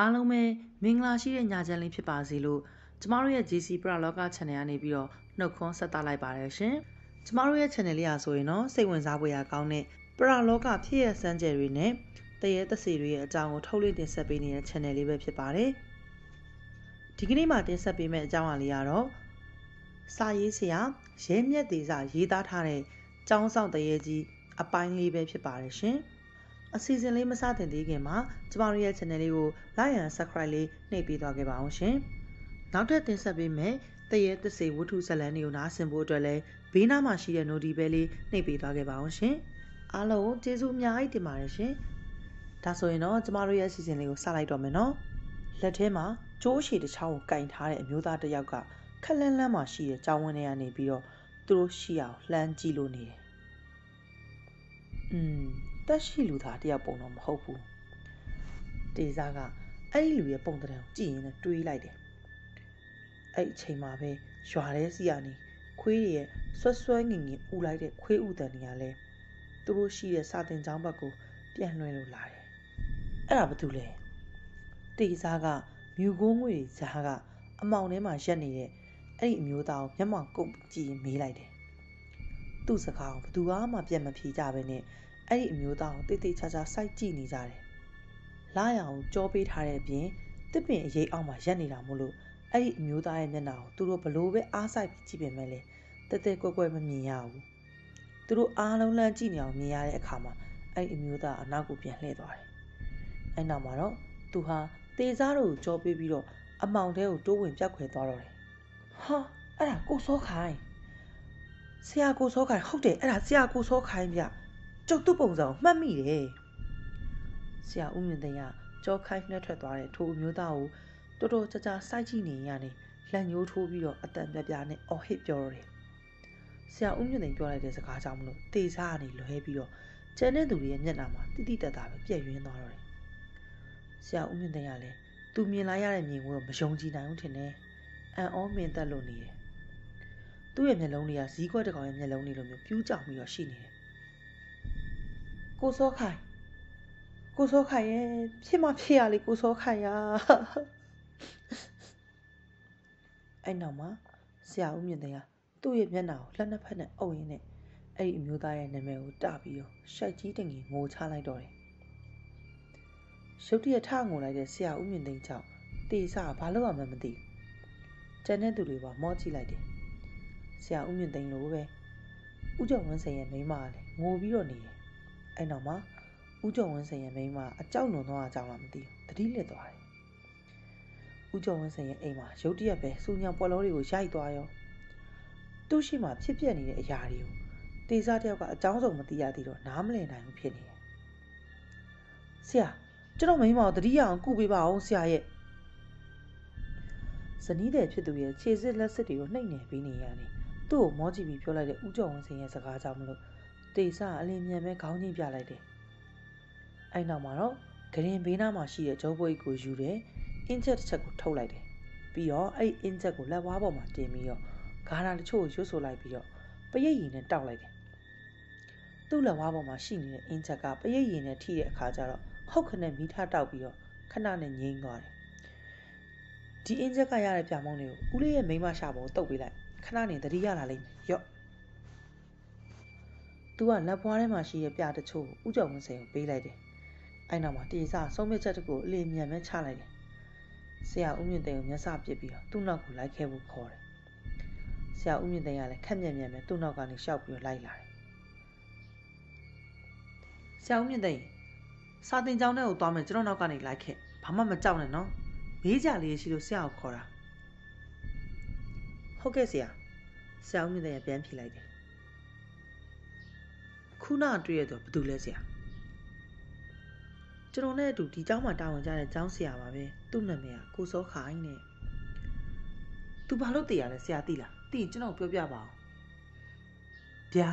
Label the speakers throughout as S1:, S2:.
S1: အားလုံးပဲမင်္ဂလာရှိတဲ့ညချမ်းလေးဖြစ်ပါစေလို့ကျမတို့ရဲ့ GC ပရလောက channel ကနေပြီးတော့နှုတ်ခွန်းဆက်သလိုက်ပါတယ်ရှင်ကျမတို့ရဲ့ channel လေးอ่ะဆိုရင်တော့စိတ်ဝင်စားဖွယ်ရာကောင်းတဲ့ပရလောကဖြစ်ရစမ်းကြယ်တွေနဲ့တရေတစီတွေရဲ့အကြောင်းကိုထုတ်လွှင့်တင်ဆက်ပေးနေတဲ့ channel လေးပဲဖြစ်ပါတယ်ဒီကနေ့မှာတင်ဆက်ပေးမယ့်အကြောင်းအရာလေးကတော့စာရေးဆရာရဲမြက်သေးစာရေးသားထားတဲ့ကျောင်းဆောင်တရေကြီးအပိုင်းလေးပဲဖြစ်ပါတယ်ရှင်။ အစီအစဉ်လေးမစတင်သေးခင်မှာကျမတို့ရဲ့ channel လေးကို like and subscribe လေးနှိပ်ပေးသွားခဲ့ပါအောင်ရှင်။နောက်ထပ်တင်ဆက်ပေးမယ်တရေသစေဝတ္ထုဇာတ်လမ်းတွေကိုနားဆင်ဖို့အတွက်လည်းဘေးနားမှာရှိတဲ့ notification ပဲလေးနှိပ်ပေးသွားခဲ့ပါအောင်ရှင်။အားလုံးကျေးဇူးအများကြီးတင်ပါတယ်ရှင်။ဒါဆိုရင်တော့ကျမတို့ရဲ့အစီအစဉ်လေးကိုစလိုက်တော့မယ်နော်။လက်ထဲမှာကျိုးရှည်တစ်ချောင်းကိုကင်ထားတဲ့အမျိုးသားတစ်ယောက်ကခက်လန်းလန်းမှာရှိတဲ့ကြောင်းဝင်းထဲကနေပြီးတော့သူတို့ရှိအောင်လှမ်းကြည့်လို့နေတယ်။อืม တက်ရှိလူသားတယောက်ပုံတော့မဟုတ်ဘူးတေစာကအဲ့ဒီလူရဲ့ပုံတံကိုကြည့်ရင်လည်းတွေးလိုက်တယ်အဲ့အချိန်မှာပဲရွာထဲစီကနေခွေးရဲ့ဆွဆွဲငင်ငင်ဥလိုက်တဲ့ခွေးဥတန်တွေကလည်းသူတို့ရှိတဲ့စာတင်ကျောင်းဘက်ကိုပြန်လွှဲလို့လာတယ်အဲ့ဒါဘာတူလဲတေစာကမြူကုန်းငွေဇာကအမောင်ထဲမှာရက်နေတဲ့အဲ့ဒီအမျိုးသားကိုမျက်မှောင်ကုပ်ကြည့်မေးလိုက်တယ်သူ့စကားကိုဘသူမှပြန်မဖြေကြဘဲနဲ့ အဲ့ဒီအမျိုးသားကိုတိတ်တိတ်ချာချာစိုက်ကြည့်နေကြတယ်။လာရအောင်ကြောပေးထားတဲ့အပြင်တစ်ပင်အရေးအောက်မှာရက်နေတာမို့လို့အဲ့ဒီအမျိုးသားရဲ့မျက်နှာကိုသူတို့ဘလို့ပဲအားစိုက်ပြီးကြည့်ပေမဲ့လေတက်တက်ကွက်ကွက်မမြင်ရဘူး။သူတို့အားလုံးလန့်ကြည့်နေအောင်မြင်ရတဲ့အခါမှာအဲ့ဒီအမျိုးသားအနောက်ကိုပြန်လှည့်သွားတယ်။အဲ့နောက်မှာတော့သူဟာတေစားတို့ကိုကြောပေးပြီးတော့အမောင်တဲကိုတိုးဝင်ပြောက်ခွဲသွားတော့တယ်။ဟာအဲ့ဒါကိုစောခိုင်းဆရာကိုစောခိုင်းဟုတ်တယ်အဲ့ဒါဆရာကိုစောခိုင်းဗျ။ ကျုပ်သူ့ပုံစံကိုမှတ်မိတယ်ဆရာဦးမြင့်သိန်းကကြောခိုင်းနှက်ထွက်သွားတဲ့ထိုအမျိုးသားကိုတော်တော်ကြာကြာစိုက်ကြည့်နေရနေလက်ညှိုးထိုးပြီးတော့အတန်ပြပြနဲ့အော်ဟစ်ပြောရတယ်ဆရာဦးမြင့်သိန်းပြောလိုက်တဲ့စကားကြောင့်မလို့တေစားကနေလွဲပြီးတော့ကျန်တဲ့သူတွေရဲ့မျက်နှာမှာတိတိတတ်တာပဲပြည့်ရင်းသွားတော့တယ်ဆရာဦးမြင့်သိန်းကလည်းသူမြင်လိုက်ရတဲ့မြင်ကွင်းကိုမယုံကြည်နိုင်ဘူးထင်တယ်အန်အောမင်တက်လို့နေတယ်သူ့ရဲ့မျက်လုံးတွေကဇီးခွက်တစ်ကောင်ရဲ့မျက်လုံးတွေလိုမျိုးပြူးကြောင်ပြီးတော့ရှိနေတယ် ကိုစောခိုင်ကိုစောခိုင်ရဲ့ဖြစ်မဖြစ်ရလေကိုစောခိုင်ရအဲ့နောက်မှာဆရာဦးမြင့်တဲ့ကသူ့ရဲ့မျက်နှာကိုလက်နှစ်ဖက်နဲ့အုပ်ရင်းနဲ့အဲ့ဒီအမျိုးသားရဲ့နာမည်ကိုတပြီးတော့ရှိုက်ကြီးတငယ်ငိုချလိုက်တော့တယ်ရုတ်တရက်ထငိုလိုက်တဲ့ဆရာဦးမြင့်သိန်းကြောင့်တေစာဘာလို့မှမသိဘူးကျန်တဲ့သူတွေပါမော့ကြည့်လိုက်တယ်ဆရာဦးမြင့်သိန်းလိုပဲဥကြုံဝန်းစိန်ရဲ့မိန်းမကလည်းငိုပြီးတော့နေတယ် အဲ့နောက်မှာဦးကျော်ဝင်းစင်ရဲ့မိန်းမအကြောက်လွန်သွားတာကြောင့်လားမသိဘူးတတိလစ်သွားတယ်ဦးကျော်ဝင်းစင်ရဲ့အိမ်မှာရုတ်တရက်ပဲစူညံပေါ်လုံးတွေကိုရိုက်သွားရောသူ့ရှိမှဖြစ်ပျက်နေတဲ့အရာတွေကိုတေစာတယောက်ကအကြောင်းစုံမသိရသေးတော့နားမလည်နိုင်ဘူးဖြစ်နေတယ်ဆရာကျွန်တော်မိန်းမကိုတတိယအောင်ကုပေးပါအောင်ဆရာရဲ့ဇနီးတဲ့ဖြစ်သူရဲ့ခြေစစ်လက်စစ်တွေကိုနှိပ်နေပေးနေရတယ်သူ့ကိုမောကြည့်ပြီးပြောလိုက်တဲ့ဦးကျော်ဝင်းစင်ရဲ့စကားကြောင့်မလို့ တေဆအလင်းမြန်ပဲခေါင်းချင်းပြလိုက်တယ်။အဲ့နောက်မှာတော့ဂရင်ဘေးနားမှာရှိတဲ့ဂျောပွေးကိုယူတယ်။အင်ဂျက်တစ်ချက်ကိုထုတ်လိုက်တယ်။ပြီးတော့အဲ့အင်ဂျက်ကိုလက်ဝါးပေါ်မှာတင်ပြီးတော့ဂါရာတချို့ကိုရွတ်ဆိုလိုက်ပြီးတော့ပရိတ်ရည်နဲ့တောက်လိုက်တယ်။သူ့လက်ဝါးပေါ်မှာရှိနေတဲ့အင်ဂျက်ကပရိတ်ရည်နဲ့ထိတဲ့အခါကျတော့ဟုတ်ခနဲ့မိထားတောက်ပြီးတော့ခဏနဲ့ငြိမ်းသွားတယ်။ဒီအင်ဂျက်ကရတဲ့ပြမုံတွေကိုဦးလေးရဲ့မိမရှာပေါ်တုတ်ပေးလိုက်ခဏနေတတိရလာလိမ့်မယ်ရော့ သူကလက်ပွားထဲမှာရှိတဲ့ပြတချို့ကိုဥကြော်ဝင်းစိန်ကိုပေးလိုက်တယ်။အဲ့နောက်မှာတေစာဆုံးဖြတ်ချက်တကူအလေးမြန်ပဲချလိုက်တယ်။ဆရာဦးမြင့်သိန်းကိုမျက်စပစ်ပြီးတော့သူ့နောက်ကိုလိုက်ခဲ့ဖို့ခေါ်တယ်။ဆရာဦးမြင့်သိန်းကလည်းခက်မြက်မြက်ပဲသူ့နောက်ကနေရှောက်ပြီးတော့လိုက်လာတယ်။ဆရာဦးမြင့်သိန်းစာတင်ကျောင်းထဲကိုသွားမယ်ကျွန်တော်နောက်ကနေလိုက်ခဲ့။ဘာမှမကြောက်နဲ့နော်။မေးကြလေးရှိလို့ဆရာကိုခေါ်တာ။ဟုတ်ကဲ့ဆရာ။ဆရာဦးမြင့်သိန်းကပြန်ဖြေလိုက်တယ် ခုနတွေ့ရတော့ဘာတူလဲဆရာကျွန်တော်နဲ့အတူဒီเจ้าမှာတာဝန်ကြတဲ့เจ้าဆရာပါပဲသူ့နာမည်ကကိုစောခိုင်နဲ့သူဘာလို့တည်ရလဲဆရာသိလားသိရင်ကျွန်တော်ပြောပြပါအောင်ဗျာ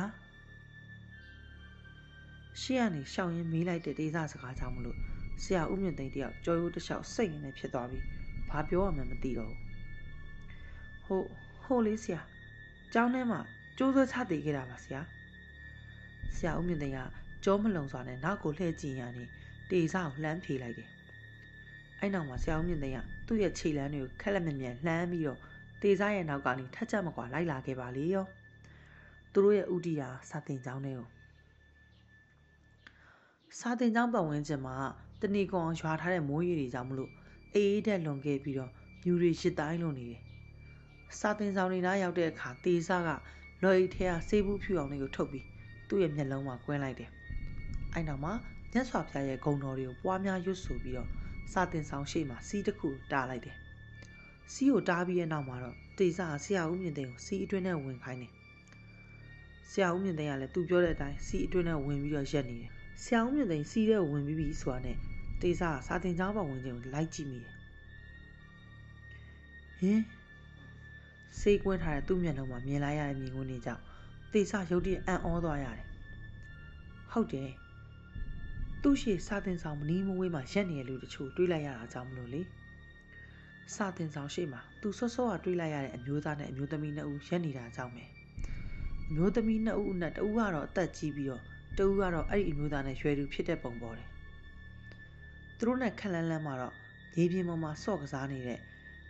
S1: ရှေ့ကနေရှောင်းရင်မေးလိုက်တဲ့ဒေသစကားကြောင့်မလို့ဆရာဦးမြင့်သိန်းတယောက်ကြော်ရိုးတစ်လျှောက်စိတ်ရင်းနဲ့ဖြစ်သွားပြီးဘာပြောရမှန်းမသိတော့ဘူးဟိုဟိုလေးဆရာကျောင်းထဲမှာကျိုးဆွဲချတည်ခဲ့တာပါဆရာ ဆရာဦးမြင့်သိန်းကကြောမလုံစွာနဲ့နောက်ကိုလှည့်ကြည့်ရနေတေစာကိုလှမ်းဖြေလိုက်တယ်။အအဲ့နောက်မှာဆရာဦးမြင့်သိန်းကသူ့ရဲ့ခြေလမ်းတွေကိုခက်လက်မြမြန်လှမ်းပြီးတော့တေစားရဲ့နောက်ကနေထက်ချက်မကွာလိုက်လာခဲ့ပါလေရောသူတို့ရဲ့ဥတီယာစာတင်ကျောင်းတွေကိုစာတင်ကျောင်းပတ်ဝန်းကျင်မှာတဏီကွန်ရွာထားတဲ့မိုးရေတွေကြောင့်မလို့အေးအေးတက်လွန်ခဲ့ပြီးတော့မြူတွေရှစ်တိုင်းလွန်နေတယ်စာတင်ဆောင်နေသားရောက်တဲ့အခါတေစားကလော်အိတ်ထဲကဆေးဘူးဖြူအောင်လေးကိုထုတ်ပြီး သူ့ရဲ့မျက်လုံးမှာကွင်းလိုက်တယ်အဲ့နောက်မှာညက်စွာဖျားရဲ့ဂုံတော်တွေကိုပွားများရွတ်ဆိုပြီးတော့စာတင်ဆောင်ရှိမှစီးတစ်ခုတားလိုက်တယ်စီးကိုတားပြီးတဲ့နောက်မှာတော့တေစာဆရာဦးမြင့်သိန်းကိုစီးအတွင်းနဲ့ဝင်ခိုင်းတယ်ဆရာဦးမြင့်သိန်းကလည်းသူပြောတဲ့အတိုင်းစီးအတွင်းနဲ့ဝင်ပြီးတော့ရက်နေတယ်ဆရာဦးမြင့်သိန်းစီးတဲ့ဝင်ပြီးပြီဆိုတာနဲ့တေစာကစာတင်ကျောင်းပေါ်ဝင်ခြင်းကိုလိုက်ကြည့်မိတယ်ဟင်စေးကွင်းထားတဲ့သူ့မျက်လုံးမှာမြင်လိုက်ရတဲ့မြင်ကွင်းတွေကြောင့် တေစာရုတ်တရက်အံ့ဩသွားရတယ်ဟုတ်တယ်သူ့ရှိစာတင်ဆောင်မနီးမဝေးမှာရက်နေတဲ့လူတချို့တွေးလိုက်ရတာကြောင့်မလို့လေစာတင်ဆောင်ရှိမှာသူစောစောကတွေးလိုက်ရတဲ့အမျိုးသားနဲ့အမျိုးသမီးနှစ်ဦးရက်နေတာကြောင့်ပဲအမျိုးသမီးနှစ်ဦးနဲ့တဦးကတော့အသက်ကြီးပြီးတော့တဦးကတော့အဲ့ဒီအမျိုးသားနဲ့ရွယ်သူဖြစ်တဲ့ပုံပေါ်တယ်သူတို့နဲ့ခက်လန်းလန်းမှာတော့ရေပြင်ပေါ်မှာဆော့ကစားနေတဲ့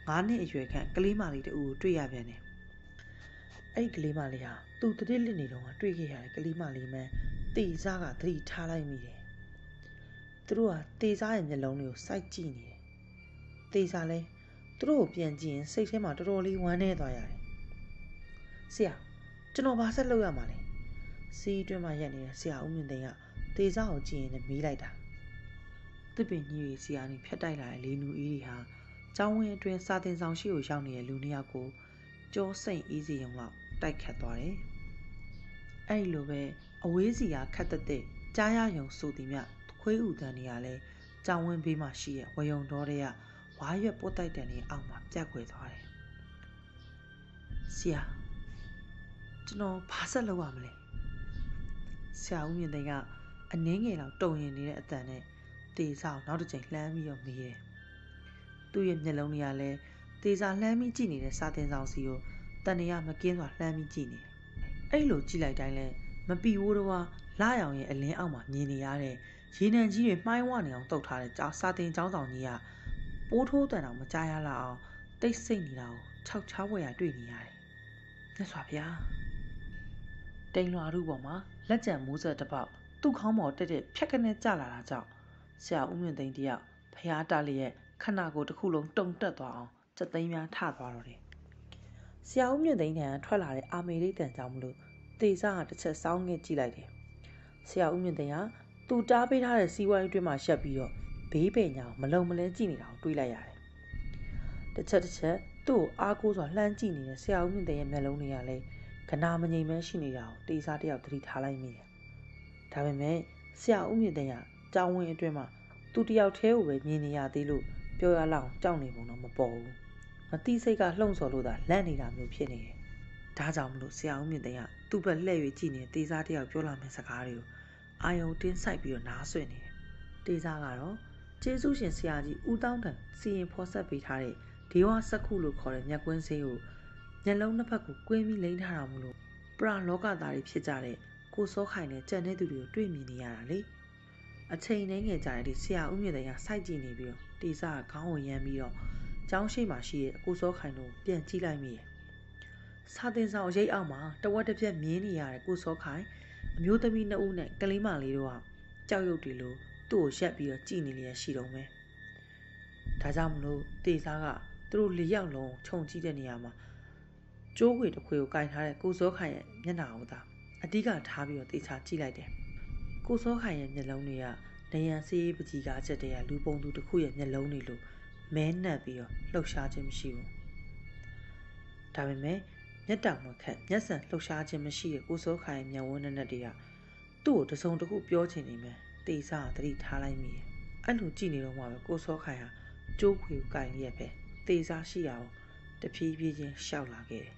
S1: ၅နှစ်အရွယ်ခန့်ကလေးမလေးတဦးကိုတွေ့ရပြန်တယ် အဲ့ဒီကလေးမလေးဟာသူတတိလစ်နေတော့တွေ့ခဲ့ရတဲ့ကလေးမလေးမှန်းတေစားကသတိထားလိုက်မိတယ်သူတို့ကတေစားရဲ့မျက်လုံးတွေကိုစိုက်ကြည့်နေတယ်တေစားလဲသူတို့ကိုပြန်ကြည့်ရင်စိတ်ထဲမှာတော်တော်လေးဝမ်းနည်းသွားရတယ်ဆရာကျွန်တော်ဘာဆက်လုပ်ရမှာလဲစီးအတွင်းမှာရက်နေတဲ့ဆရာဦးမြင့်သိန်းကတေစားကိုကြည့်ရင်လည်းမေးလိုက်တာတစ်ပင်ကြီးတွေဆရာနေဖြတ်တိုက်လာတဲ့လေးနူအေးတွေဟာကျောင်းဝင်းအတွင်းစာတင်ဆောင်ရှိကိုရောက်နေတဲ့လူနှစ်ယောက်ကိုကြောစိတ်အေးစီရုံလောက် တိုက်ခတ်သွားတယ်အဲ့ဒီလိုပဲအဝေးစီကခတ်သက်သက်ကြားရယုံဆိုသည်မြခွေးဥတန်တွေကလည်းကြောင်ဝင်းဘေးမှာရှိတဲ့ဝယုံတော်တွေကဝါရွက်ပုတ်တိုက်တန်တွေအောက်မှာပြက်ခွေသွားတယ်။ဆရာကျွန်တော်ဘာဆက်လုပ်ရမလဲ။ဆရာဦးမြင့်သိန်းကအနှင်းငယ်လောက်တုံရင်နေတဲ့အတန်နဲ့တေစာကိုနောက်တစ်ချိန်လှမ်းပြီးတော့မေးတယ်။သူ့ရဲ့မျက်လုံးတွေကလည်းတေစာလှမ်းပြီးကြည့်နေတဲ့စာတင်ဆောင်စီကို တန်နေရမကင်းစွာလှမ်းပြီးကြည့်နေတယ်။အဲ့လိုကြည့်လိုက်တိုင်းလဲမပီဝိုးတော့လာရောင်ရဲ့အလင်းအောက်မှာမြင်နေရတဲ့ရေနံကြီးတွေမှိုင်းဝနေအောင်တုတ်ထားတဲ့ကြာစာတင်ကျောင်းဆောင်ကြီးကပိုးထိုးတန်အောင်မကြားရလောက်အောင်တိတ်ဆိတ်နေတာကိုခြောက်ချားဝဲရတွေ့နေရတယ်။မြတ်စွာဘုရားတိန်လွာရုပေါ်မှာလက်ကျန်မိုးဆက်တစ်ပေါက်သူ့ခေါင်းပေါ်တက်တက်ဖြက်ကနေကျလာတာကြောင့်ဆရာဦးမြင့်သိန်းတယောက်ဖျားတလျက်ခဏကိုတစ်ခုလုံးတုံတက်သွားအောင်စက်သိမ်းများထသွားတော့တယ်။ ဆရာဦးမြင့်သိန်းထံထွက်လာတဲ့အာမေရိတ်တန်ကြောင့်မလို့တေစာကတစ်ချက်စောင်းငှက်ကြည့်လိုက်တယ်။ဆရာဦးမြင့်သိန်းကသူတားပေးထားတဲ့စီးဝိုင်းအတွင်းမှာရှက်ပြီးတော့ဘေးပင်ညာမလုံမလဲကြည့်နေတာကိုတွေးလိုက်ရတယ်။တစ်ချက်တစ်ချက်သူ့ကိုအားကိုးစွာလှမ်းကြည့်နေတဲ့ဆရာဦးမြင့်တဲ့ရဲ့မျက်လုံးတွေကလည်းကနာမငြိမ်မဲရှိနေတာကိုတေးစားတယောက်သတိထားလိုက်မိတယ်။ဒါပေမဲ့ဆရာဦးမြင့်တဲ့ကကြောင်းဝင်းအတွင်းမှာသူတယောက်တည်းကိုပဲမြင်နေရသေးလို့ပြောရလောက်ကြောက်နေပုံတော့မပေါ်ဘူး။ မတိစိတ်ကလှုံ့ဆော်လို့သာလန့်နေတာမျိုးဖြစ်နေတယ်။ဒါကြောင့်မလို့ဆရာဦးမြင့်တဲ့ကသူ့ဘက်လှည့်၍ကြည့်နေတဲ့တေးစားတယောက်ပြောလာမယ့်စကားတွေကိုအာယုံတင်းဆိုင်ပြီးတော့နားဆွင့်နေတယ်။တေးစားကတော့ကျေးဇူးရှင်ဆရာကြီးဦးတောင်းတန်စီရင်ဖော်ဆက်ပေးထားတဲ့ဒေဝစက္ခုလို့ခေါ်တဲ့မြက်ကွင်းဆေးကိုမျက်လုံးနှစ်ဖက်ကိုကွင်းပြီးလိမ့်ထားတာမို့လို့ပရလောကသားတွေဖြစ်ကြတဲ့ကိုစောခိုင်နဲ့ကြံတဲ့သူတွေကိုတွေ့မြင်နေရတာလေအချိန်နှင်းငယ်ကြတဲ့ဒီဆရာဦးမြင့်တဲ့ကစိုက်ကြည့်နေပြီးတော့တေစာကခေါင်းကိုရမ်းပြီးတော့ ကျောင်းရှိမှရှိတဲ့ကိုစောခိုင်တို့ပြန်ကြည့်လိုက်မိတယ်စာတင်ဆောင်ရိတ်အောက်မှာတဝက်တစ်ပြက်မြင်းနေရတဲ့ကိုစောခိုင်အမျိုးသမီးနှစ်ဦးနဲ့ကလေးမလေးတို့ကကြောက်ရွံ့တွေလိုသူ့ကိုရက်ပြီးတော့ကြည်နေလျက်ရှိတော့မယ်ဒါကြောင့်မလို့တေစားကသူတို့လေးယောက်လုံးခြုံကြည့်တဲ့နေရာမှာကျိုးခွေတစ်ခွေကိုကင်ထားတဲ့ကိုစောခိုင်ရဲ့မျက်နှာကိုသာအဓိကထားပြီးတော့တေချာကြည့်လိုက်တယ်ကိုစောခိုင်ရဲ့မျက်လုံးတွေကနယံစေးပကြီးကားချက်တည်းကလူပုံသူတစ်ခုရဲ့မျက်လုံးတွေလို မဲနှက်ပြီးတော့လှုပ်ရှားခြင်းမရှိဘူးဒါပေမဲ့မျက်တောင်မခက်မျက်စံလှုပ်ရှားခြင်းမရှိတဲ့ကိုစောခိုင်ရဲ့မျက်ဝန်းနဲ့တွေကသူ့ကိုတစုံတစ်ခုပြောချင်နေမယ်တေစာသတိထားလိုက်မိတယ်အဲ့လိုကြည့်နေတော့မှပဲကိုစောခိုင်ဟာကျိုးခွေကိုကင်ရက်ပဲတေစာရှိအောင်တဖြည်းဖြည်းချင်းရှောက်လာခဲ့တယ်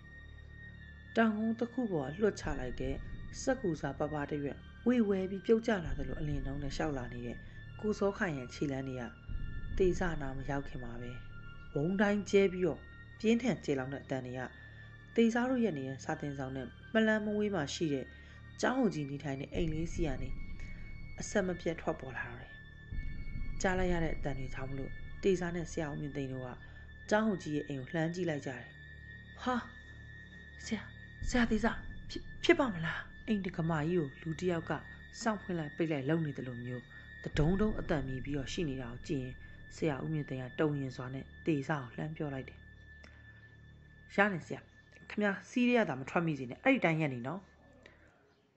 S1: တောင်ကုန်းတစ်ခုပေါ်လွှတ်ချလိုက်တဲ့စက်ကူစာပပတရွက်ဝေဝဲပြီးပြုတ်ကျလာသလိုအလင်းနှုံးနဲ့ရှောက်လာနေတဲ့ကိုစောခိုင်ရဲ့ခြေလမ်းတွေက တေစာနာမရောက်ခင်ပါပဲဝုံတိုင်းကျဲပြီးတော့ပြင်းထန်ကျေလောင်တဲ့အတန်တွေကတေစာတို့ရဲ့နေတဲ့စာတင်ဆောင်နဲ့မလန်းမဝေးမှရှိတဲ့ကျောင်းဟိုကြီးနေထိုင်တဲ့အိမ်လေးစီကနေအဆက်မပြတ်ထွက်ပေါ်လာတော့တယ်။ကြားလိုက်ရတဲ့အတန်တွေကြောင့်မလို့တေစာနဲ့ဆရာဦးမြင့်သိန်းတို့ကကျောင်းဟိုကြီးရဲ့အိမ်ကိုလှမ်းကြည့်လိုက်ကြတယ်ဟာဆရာဆရာတေစာဖြစ်ဖြစ်ပါမလားအိမ်တကမာကြီးကိုလူတစ်ယောက်ကစောင့်ဖွင့်လိုက်ပိတ်လိုက်လုံနေတယ်လို့မျိုးတဒုံဒုံအတန်မြည်ပြီးတော့ရှိနေတာကိုကြည့်ရင် ဆရာဦးမြင့်သိန်းကတုံရင်စွာနဲ့တေစာကိုလှမ်းပြောလိုက်တယ်ရနေဆရာခမစီးရရတာမထွက်မိစေနဲ့အဲ့ဒီတိုင်းရက်နေနော်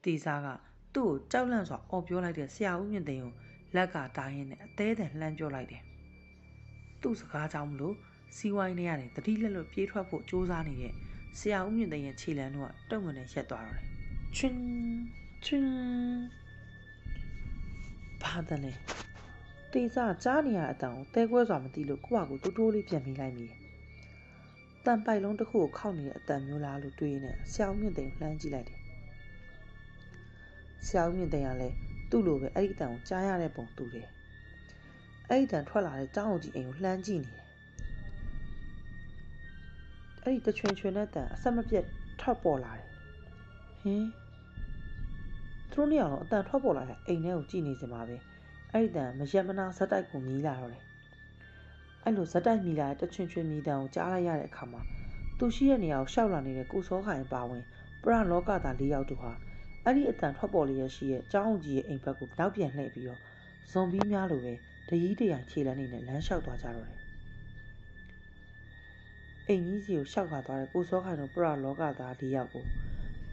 S1: တေစာကသူ့ကိုကြောက်လန့်စွာအော်ပြောလိုက်တဲ့ဆရာဦးမြင့်သိန်းကိုလက်ကတားရင်းနဲ့အသေးအံလှမ်းပြောလိုက်တယ်သူ့စကားကြောင့်မလို့စီဝိုင်းနေရတယ်တတိလက်လွတ်ပြေးထွက်ဖို့စ조사နေတဲ့ဆရာဦးမြင့်သိန်းရဲ့ခြေလမ်းတော့တုံငွေနဲ့ရက်သွားတော့တယ်ချင်းချင်းဘာတလဲ တေစာကြားနေရအတန်ကိုတဲခွဲစွာမသိလို့ကိုယ့်ဟာကိုတိုးတိုးလေးပြန်မိလိုက်မိတယ်တန်ပိုက်လုံးတစ်ခုကိုခောက်နေတဲ့အတန်မျိုးလားလို့တွေးနေဆရာဦးမြင့်သိန်းလှမ်းကြည့်လိုက်တယ်ဆရာဦးမြင့်သိန်းကလည်းသူ့လိုပဲအဲ့ဒီတန်ကိုကြားရတဲ့ပုံတူတယ်အဲ့ဒီတန်ထွက်လာတဲ့ကျောင်းအုပ်ကြီးအိမ်ကိုလှမ်းကြည့်နေတယ်အဲ့ဒီတချွင်ချွင်တဲ့တန်အဆက်မပြတ်ထွက်ပေါ်လာတယ်ဟင်းသူတို့နှစ်ယောက်တော့အတန်ထွက်ပေါ်လာတဲ့အိမ်ထဲကိုကြည့်နေစမှာပဲ အဲ့ဒီတန်မရက်မနာဇက်တိုက်ကိုမြည်လာတော့တယ်အဲ့လိုဇက်တိုက်မြည်လာတဲ့တချွင်ချွင်မြည်တန်ကိုကြားလိုက်ရတဲ့အခါမှာသူရှိတဲ့နေရာကိုရှောက်လာနေတဲ့ကိုစောခိုင်ပါဝင်ပရလောကသား၄ယောက်တို့ဟာအဲ့ဒီအတန်ထွက်ပေါ်လျက်ရှိရဲ့ကျောင်းကြီးရဲ့အိမ်ဘက်ကိုနောက်ပြန်လှည့်ပြီးတော့ဇွန်ဘီးများလိုပဲတရီးတရိုင်ခြေလမ်းနေနဲ့လမ်းလျှောက်သွားကြတော့တယ်အိမ်ကြီးစီကိုရှောက်ခါသွားတဲ့ကိုစောခိုင်တို့ပရလောကသား၄ယောက်ကို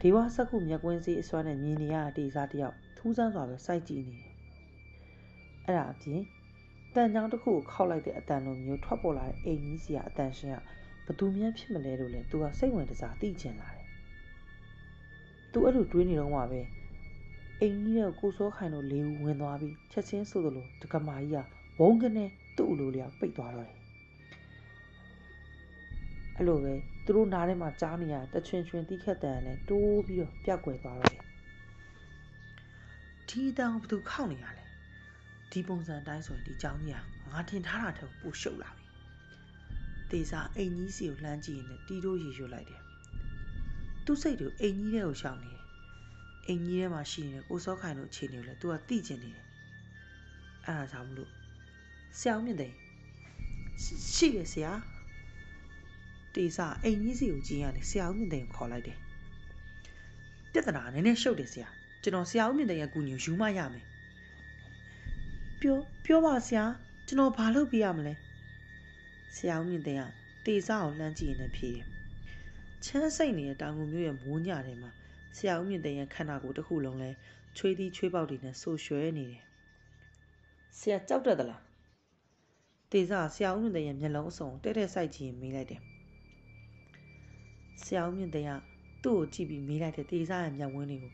S1: ဒေဝစက္ခုမြက်ကွင်းစီအစွမ်းနဲ့မြင်နေရတဲ့တေစားတယောက်ထူးဆန်းစွာပဲစိုက်ကြည့်နေတယ် အဲ့ဒါအပြင်တန်ချောင်းတစ်ခုကိုခောက်လိုက်တဲ့အတန်လိုမျိုးထွက်ပေါ်လာတဲ့အိမ်ကြီးစီကအတန်ရှင်ကဘသူမှဖြစ်မလဲလို့လဲသူကစိတ်ဝင်စားသိကျင်လာတယ်သူအဲ့လိုတွေးနေတော့မှပဲအိမ်ကြီးရဲ့ကိုစောခိုင်တို့လေးဦးဝင်သွားပြီးချက်ချင်းဆိုသလိုတကမာကြီးကဝုန်းကနေသူ့အလိုလျောက်ပိတ်သွားတော့တယ်အဲ့လိုပဲသူတို့နားထဲမှာကြားနေရတချွင်ချွင်တိခက်တန်နဲ့တိုးပြီးတော့ပြက်ကွယ်သွားတော့တယ်ဒီတန်ဘသူခောက်နေရလဲ ဒီပုံစံတိုင်းဆိုရင်ဒီကြောင်းကြီးကငါထင်ထားတာထက်ပိုရှုပ်လာပြီတေစာအိမ်ကြီးစီကိုလှမ်းကြည့်ရင်တီးတို့ရေရွတ်လိုက်တယ်သူ့စိတ်တွေအိမ်ကြီးထဲကိုရှောင်နေတယ်အိမ်ကြီးထဲမှာရှိနေတဲ့ကိုစောခိုင်တို့အခြေအနေကိုလည်းသူကသိကျင်နေတယ်အဲ့ဒါကြောင့်မလို့ဆရာမြင့်တယ်ရှိတယ်ဆရာတေစာအိမ်ကြီးစီကိုကြည့်ရတယ်ဆရာမြင့်တယ်ခေါ်လိုက်တယ်ပြဿနာနည်းနည်းရှုပ်တယ်ဆရာကျွန်တော်ဆရာမြင့်တယ်ရဲ့အကူအညီကိုယူမရမယ် ပြောပြောပါဆရာကျွန်တော်ဘာလုပ်ပြရမလဲဆရာမြင့်တယ်ကတေစာကိုလှမ်းကြည့်ရင်လည်းဖြေတယ်ချမ်းစိတ်နေတဲ့တောင်ငူမျိုးရဲ့မိုးညထဲမှာဆရာဦးမြင့်တဲ့ရဲ့ခန္ဓာကိုယ်တစ်ခုလုံးလဲချွေးသီးချွေးပေါက်တွေနဲ့ဆူရွှဲနေတယ်ဆရာကြောက်တတ်သလားတေစာဆရာဦးမြင့်တဲ့ရဲ့မျက်လုံးအစုံတဲ့တဲ့စိုက်ကြည့်မေးလိုက်တယ်ဆရာဦးမြင့်တဲ့ကသူ့ကိုကြည့်ပြီးမေးလိုက်တဲ့တေစာရဲ့မျက်ဝန်းလေးကို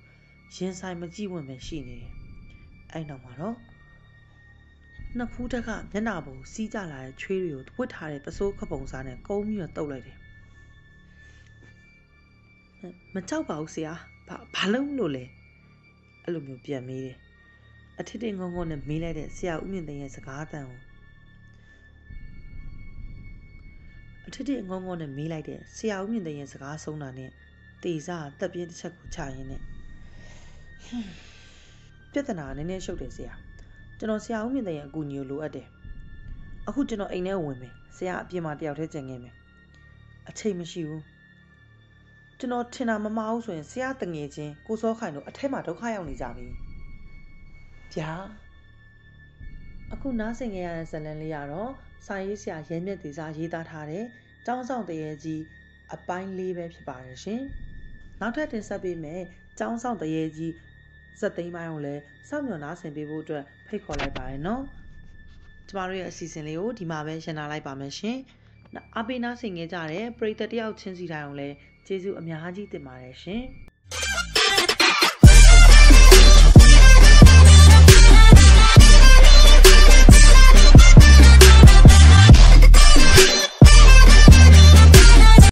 S1: ရင်ဆိုင်မကြည့်ဝင်ပဲရှိနေတယ်အဲ့နောက်မှာတော့ နှစ်ဖူးတက်ကမျက်နှာပေါ်စီးကြလာတဲ့ချွေးတွေကိုဝတ်ထားတဲ့ပစိုးခပုံစားနဲ့ကုန်းပြီးတော့တုပ်လိုက်တယ်မကြောက်ပါဘူးဆရာဘာဘာလို့လို့လဲအဲ့လိုမျိုးပြန်မေးတယ်အထစ်တင်ငုံငုံနဲ့မေးလိုက်တဲ့ဆရာဦးမြင့်သိန်းရဲ့စကားတန်ကိုအထစ်တင်ငုံငုံနဲ့မေးလိုက်တဲ့ဆရာဦးမြင့်သိန်းရဲ့စကားဆုံးတာနဲ့တေစာတက်ပြင်းတစ်ချက်ကိုချရင်းနဲ့ပြဿနာနည်းနည်းရှုပ်တယ်ဆရာ ကျွန်တော်ဆရာဦးမြင့်သိန်းရဲ့အကူအညီကိုလိုအပ်တယ်အခုကျွန်တော်အိမ်ထဲဝင်မယ်ဆရာအပြင်မှာတယောက်တည်းကြံခဲ့မယ်အချိန်မရှိဘူးကျွန်တော်ထင်တာမမအောင်ဆိုရင်ဆရာတငယ်ချင်းကိုစောခိုင်တို့အထက်မှာဒုက္ခရောက်နေကြပြီဗျာအခုနားဆင်ကြရတဲ့ဇလန်လေးကတော့စာရေးဆရာရဲမြက်ဒေစာရေးသားထားတဲ့ကျောင်းဆောင်တရေကြီးအပိုင်းလေးပဲဖြစ်ပါတယ်ရှင်နောက်ထပ်တင်ဆက်ပေးမယ်ကျောင်းဆောင်တရေကြီး စက်သိမ်းပိုင်းကိုလည်းစောင့်မျှော်နားဆင်ပေးဖို့အတွက်ဖိတ်ခေါ်လိုက်ပါတယ်နော်ကျမတို့ရဲ့အစီအစဉ်လေးကိုဒီမှာပဲရှင်းထားလိုက်ပါမယ်ရှင်အပိနာဆင်ခဲ့ကြတဲ့ပရိသတ်တယောက်ချင်းစီတိုင်းကိုလည်းကျေးဇူးအများကြီးတင်ပါတယ်ရှင်